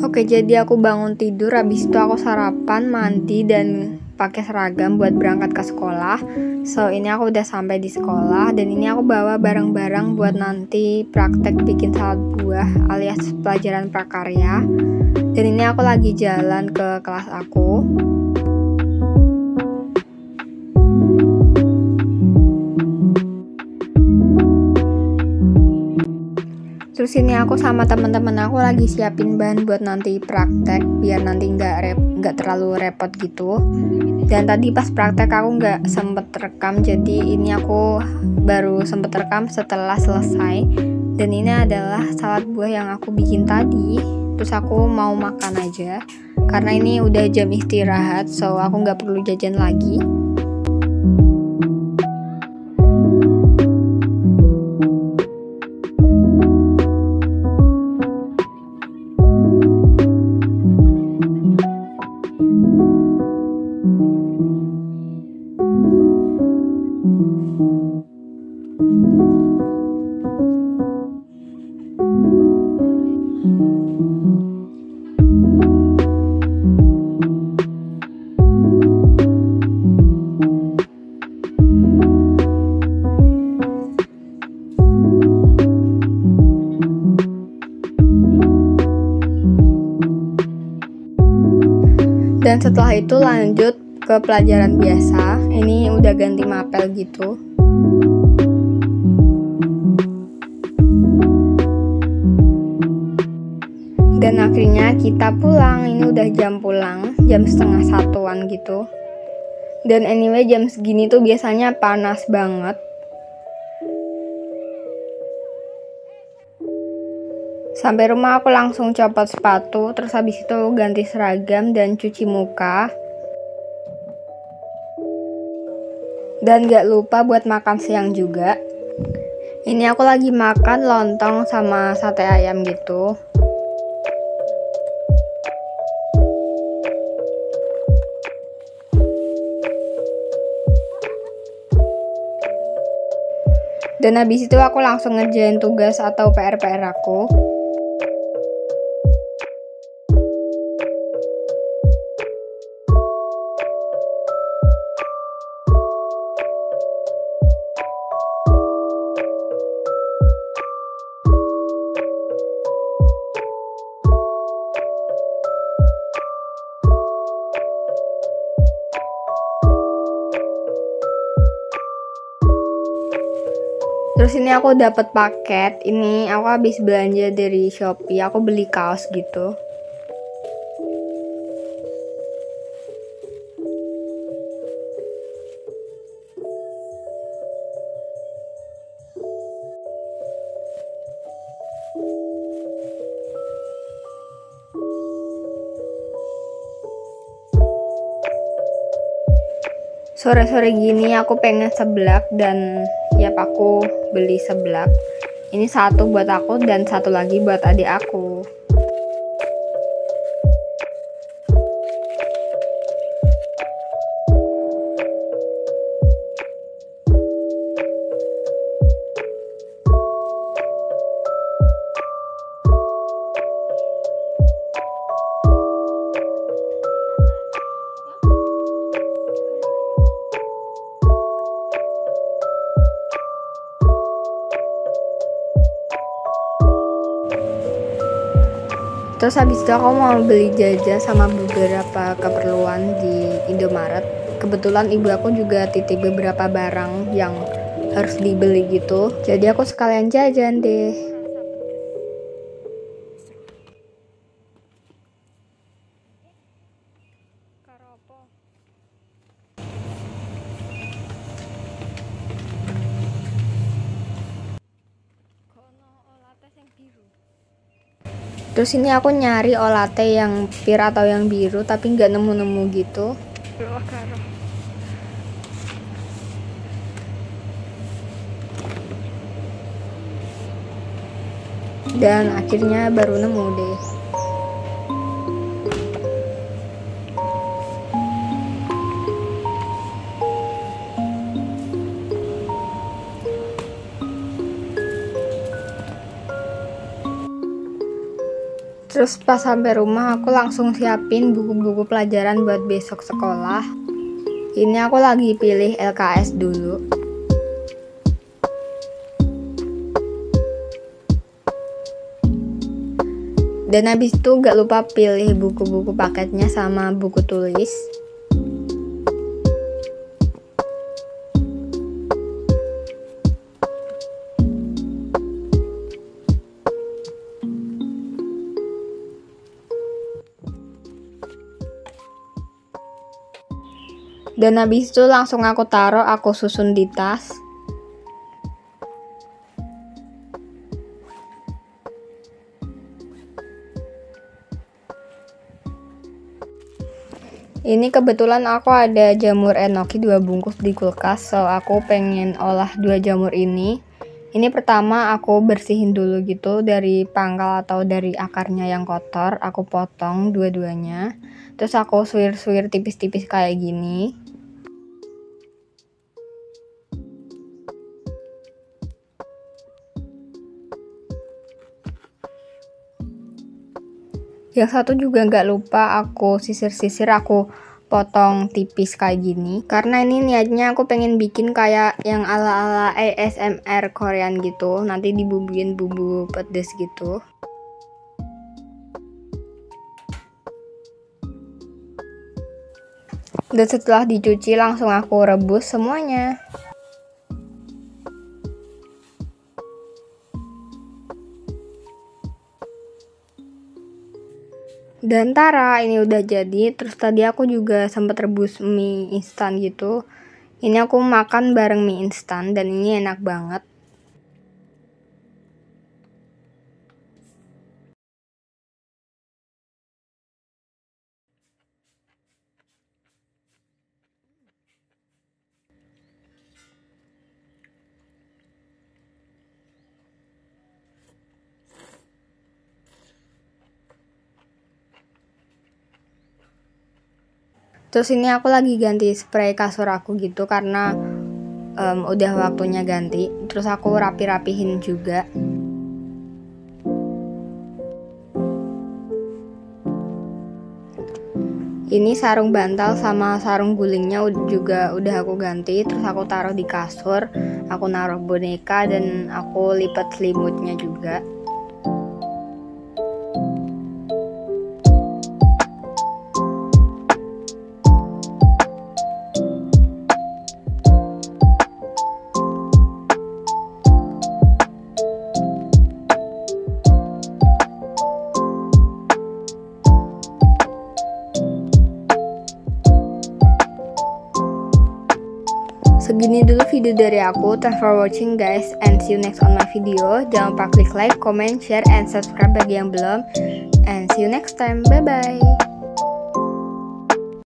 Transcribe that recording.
Oke, jadi aku bangun tidur, habis itu aku sarapan, mandi, dan pakai seragam buat berangkat ke sekolah. So, ini aku udah sampai di sekolah, dan ini aku bawa barang-barang buat nanti praktek bikin salad buah alias pelajaran prakarya. Dan ini aku lagi jalan ke kelas aku. Terus ini aku sama teman-teman aku lagi siapin bahan buat nanti praktek biar nanti nggak rep nggak terlalu repot gitu. Dan tadi pas praktek aku nggak sempet rekam jadi ini aku baru sempet rekam setelah selesai. Dan ini adalah salad buah yang aku bikin tadi. Terus aku mau makan aja karena ini udah jam istirahat so aku nggak perlu jajan lagi. Dan setelah itu lanjut ke pelajaran biasa. Udah ganti mapel gitu. Dan akhirnya kita pulang. Ini udah jam pulang, jam setengah satuan gitu. Dan anyway jam segini tuh biasanya panas banget. Sampai rumah aku langsung copot sepatu, terus habis itu ganti seragam dan cuci muka. Dan gak lupa buat makan siang juga. Ini aku lagi makan lontong sama sate ayam gitu. Dan habis itu aku langsung ngerjain tugas atau PR-PR aku. Terus ini aku dapat paket. Ini aku habis belanja dari Shopee. Aku beli kaos gitu. Sore-sore gini aku pengen seblak dan ya aku beli seblak. Ini satu buat aku dan satu lagi buat adik aku. Terus habis itu aku mau beli jajan sama beberapa keperluan di Indomaret. Kebetulan ibu aku juga titip beberapa barang yang harus dibeli gitu. Jadi aku sekalian jajan deh. Terus ini aku nyari olate yang pir atau yang biru tapi nggak nemu-nemu gitu. Dan akhirnya baru nemu deh. Terus pas sampai rumah aku langsung siapin buku-buku pelajaran buat besok sekolah. Ini aku lagi pilih LKS dulu. Dan habis itu gak lupa pilih buku-buku paketnya sama buku tulis. Dan habis itu langsung aku taruh aku susun di tas. Ini kebetulan aku ada jamur enoki dua bungkus di kulkas so aku pengen olah dua jamur ini. Ini pertama aku bersihin dulu gitu dari pangkal atau dari akarnya yang kotor aku potong dua-duanya. Terus aku suir-suir tipis-tipis kayak gini yang satu juga nggak lupa aku sisir-sisir aku potong tipis kayak gini. Karena ini niatnya aku pengen bikin kayak yang ala-ala ASMR Korean gitu. Nanti dibumbuin bumbu pedes gitu. Dan setelah dicuci langsung aku rebus semuanya dan Tara ini udah jadi terus tadi aku juga sempat rebus mie instan gitu. Ini aku makan bareng mie instan dan ini enak banget terus ini aku lagi ganti spray kasur aku gitu karena um, udah waktunya ganti. Terus aku rapi-rapihin juga. Ini sarung bantal sama sarung gulingnya juga udah aku ganti. Terus aku taruh di kasur aku naruh boneka dan aku lipat selimutnya juga Segini dulu video dari aku. Thanks for watching guys and see you next on my video. Jangan lupa klik like, comment, share, and subscribe bagi yang belum. And see you next time. Bye bye.